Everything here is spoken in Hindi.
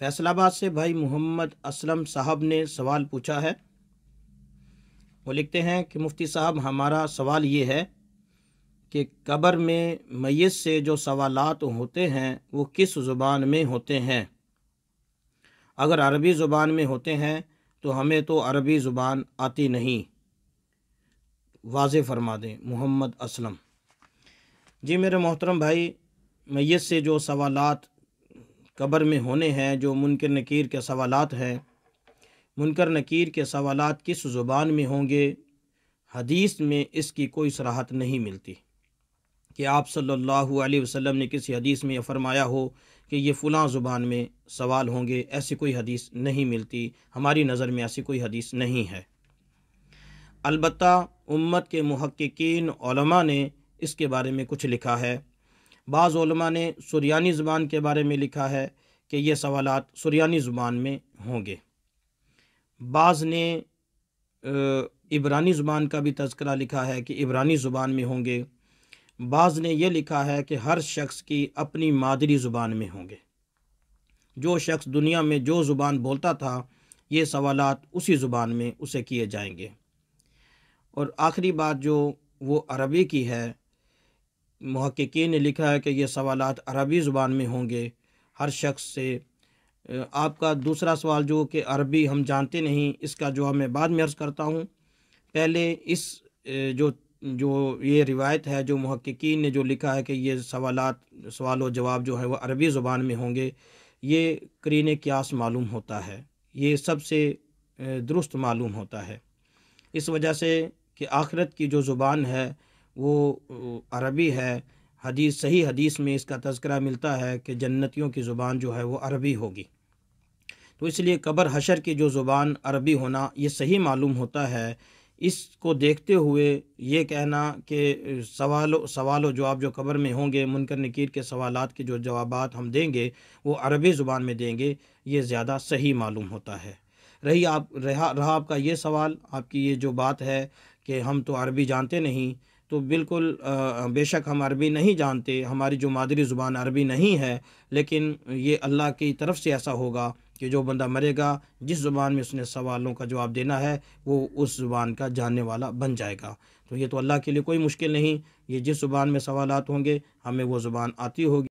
फैसलाबाद से भाई मोहम्मद असलम साहब ने सवाल पूछा है। वो लिखते हैं कि, मुफ्ती साहब, हमारा सवाल ये है कि कब्र में मैत से जो सवालात होते हैं, वो किस ज़ुबान में होते हैं? अगर अरबी ज़ुबान में होते हैं तो हमें तो अरबी ज़ुबान आती नहीं। वाज फरमा दें, मोहम्मद असलम। जी मेरे मोहतरम भाई मैत से जो सवालात कब्र में होने हैं जो मुनकर नकीर के सवालात हैं। मुनकर नकीर के सवालात किस ज़ुबान में होंगे? हदीस में इसकी कोई सराहत नहीं मिलती। कि आप सल्लल्लाहु अलैहि वसल्लम ने किसी हदीस में यह फरमाया हो कि ये फ़लाँ ज़ुबान में सवाल होंगे, ऐसी कोई हदीस नहीं मिलती। हमारी नज़र में ऐसी कोई हदीस नहीं है। अलबत् उम्मत के महक्कीन ने इसके बारे में कुछ लिखा है। बाज़ ने सुरयानी ज़ुबान के बारे में लिखा है कि ये सवालात सुरयानी ज़ुबान में होंगे। बाज़ ने इबरानी ज़ुबान का भी तस्करा लिखा है कि इबरानी ज़ुबान में होंगे। बाज़ ने यह लिखा है कि हर शख्स की अपनी मादरी ज़ुबान में होंगे। जो शख्स दुनिया में जो ज़ुबान बोलता था, ये सवालात उसी ज़ुबान में उसे किए जाएँगे। और आखिरी बात जो वो अरबी की है महक्की ने लिखा है कि ये सवाल अरबी ज़ुबान में होंगे। हर शख्स से आपका दूसरा सवाल जो कि अरबी हम जानते नहीं, इसका जवाब मैं बाद में अर्ज़ करता हूँ। पहले इस जो जो ये रिवायत है, जो महक्कीन ने जो लिखा है कि ये सवालात, सवाल व जवाब जो है वह अरबी ज़ुबान में होंगे, ये करीन क्यास मालूम होता है। ये सबसे दुरुस्त मालूम होता है। इस वजह से कि आखरत की जो ज़ुबान है वो अरबी है। हदीस, सही हदीस में इसका तस्करा मिलता है कि जन्नतियों की ज़ुबान जो है वो अरबी होगी। तो इसलिए कबर हशर की जो ज़ुबान अरबी होना, ये सही मालूम होता है। इसको देखते हुए ये कहना कि सवाल सवाल जवाब जो कबर में होंगे, मुनकर नकीर के सवालात के जो जवाब हम देंगे, वो अरबी ज़ुबान में देंगे, ये ज़्यादा सही मालूम होता है। रही आप, रहा रहा आपका ये सवाल, आपकी ये जो बात है कि हम तो अरबी जानते नहीं तो बिल्कुल बेशक हम अरबी नहीं जानते, हमारी जो मादरी ज़ुबान अरबी नहीं है, लेकिन ये अल्लाह की तरफ़ से ऐसा होगा कि जो बंदा मरेगा, जिस ज़ुबान में उसने सवालों का जवाब देना है, वो उस ज़ुबान का जानने वाला बन जाएगा। तो ये तो अल्लाह के लिए कोई मुश्किल नहीं, ये जिस ज़ुबान में सवालत होंगे, हमें वो ज़ुबान आती होगी।